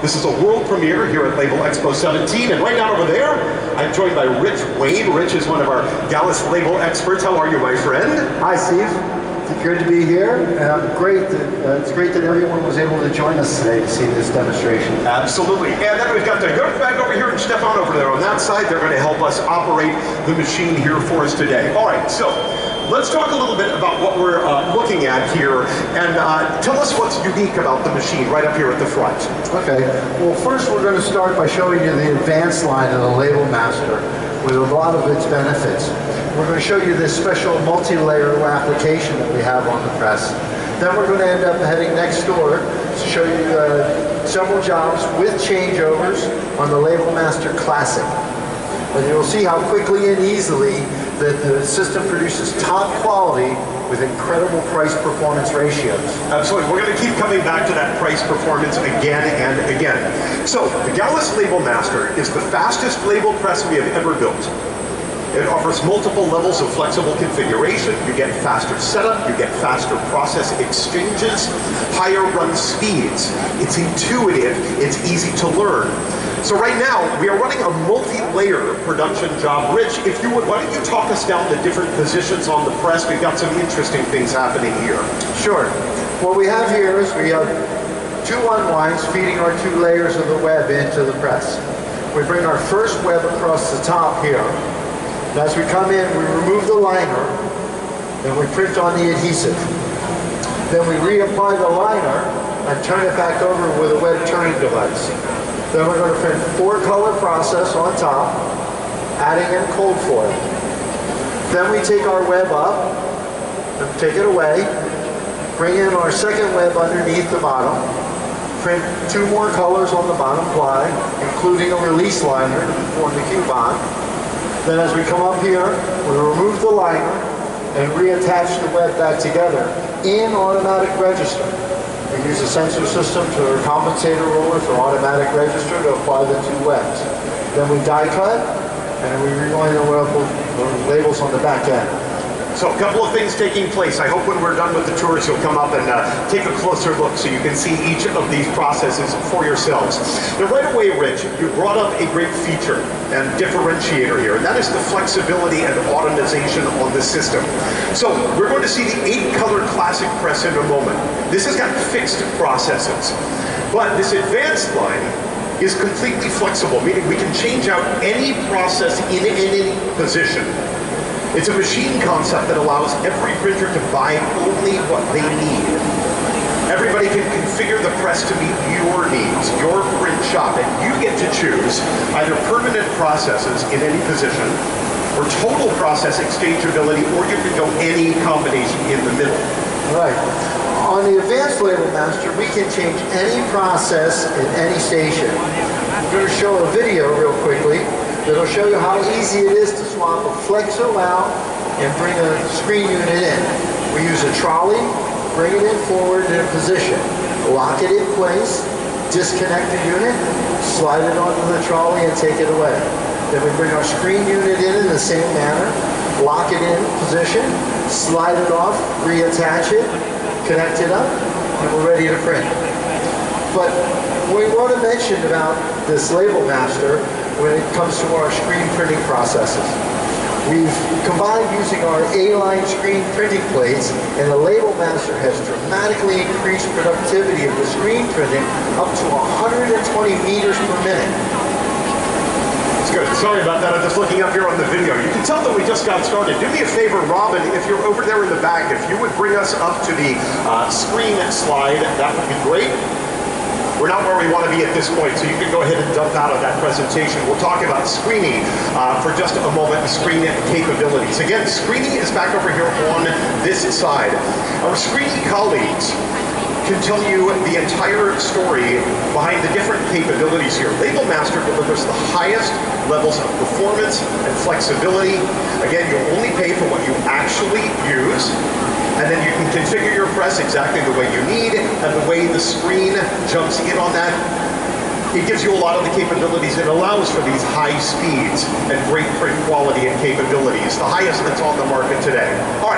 This is a world premiere here at Labelexpo 17, and right down over there, I'm joined by Rich Wayne. Rich is one of our Gallus label experts. How are you, my friend? Hi, Steve. It's good to be here. Um, great. That, uh, it's great that everyone was able to join us today to see this demonstration. Absolutely. And then we've got the back over here and Stefan over there on that side. They're going to help us operate the machine here for us today. All right, so let's talk a little bit about what we're uh, looking at here and uh, tell us what's unique about the machine right up here at the front. Okay. Well, first we're going to start by showing you the advanced line of the Labelmaster with a lot of its benefits. We're going to show you this special multi-layer application that we have on the press. Then we're going to end up heading next door to show you uh, several jobs with changeovers on the Labelmaster Classic. And you'll see how quickly and easily that the system produces top quality with incredible price performance ratios. Absolutely. We're going to keep coming back to that price performance again and again. So, the Gallus Labelmaster is the fastest label press we have ever built. It offers multiple levels of flexible configuration. You get faster setup, you get faster process exchanges, higher run speeds. It's intuitive, it's easy to learn. So right now, we are running a multi-layer production job. Rich, if you would, why don't you talk us down the different positions on the press? We've got some interesting things happening here. Sure. What we have here is we have two unwinds feeding our two layers of the web into the press. We bring our first web across the top here. As we come in, we remove the liner, and we print on the adhesive. Then we reapply the liner and turn it back over with a web turning device. Then we're going to print four color process on top, adding in cold foil. Then we take our web up, and take it away, bring in our second web underneath the bottom, print two more colors on the bottom ply, including a release liner to form the coupon. Then as we come up here, we remove the liner and reattach the web back together in automatic register. We use a sensor system to a compensator roller for automatic register to apply the two webs. Then we die cut, and we reline the, labels on the back end. So a couple of things taking place. I hope when we're done with the tours, you'll come up and uh, take a closer look so you can see each of these processes for yourselves. Now right away, Rich, you brought up a great feature and differentiator here, and that is the flexibility and automation on the system. So we're going to see the eight color classic press in a moment. This has got fixed processes, but this advanced line is completely flexible, meaning we can change out any process in any position. It's a machine concept that allows every printer to buy only what they need. Everybody can configure the press to meet your needs, your print shop, and you get to choose either permanent processes in any position, or total process exchangeability, or you can go any combination in the middle. Right. On the Advanced Labelmaster, we can change any process in any station. I'm going to show a video real quickly that'll show you how easy it is to swap a flexo out and bring a screen unit in. We use a trolley, bring it in forward in a position, lock it in place, disconnect the unit, slide it onto the trolley and take it away. Then we bring our screen unit in in the same manner, lock it in position, slide it off, reattach it, connect it up, and we're ready to print. But we want to mention about this Labelmaster when it comes to our screen printing processes. We've combined using our A-line screen printing plates and the Labelmaster has dramatically increased productivity of the screen printing up to 120 meters per minute. Good. Sorry about that. I'm just looking up here on the video. You can tell that we just got started. Do me a favor, Robin, if you're over there in the back, if you would bring us up to the uh, screen slide, that would be great. We're not where we want to be at this point, so you can go ahead and dump out of that presentation. We'll talk about screening uh, for just a moment, screen capabilities. Again, screening is back over here on this side. Our screening colleagues can tell you the entire story behind the different capabilities here. Labelmaster delivers the highest levels of performance and flexibility. Again, you'll only pay for what you actually use and then you can configure your press exactly the way you need, and the way the screen jumps in on that it gives you a lot of the capabilities. It allows for these high speeds and great print quality and capabilities, the highest that's on the market today. All right.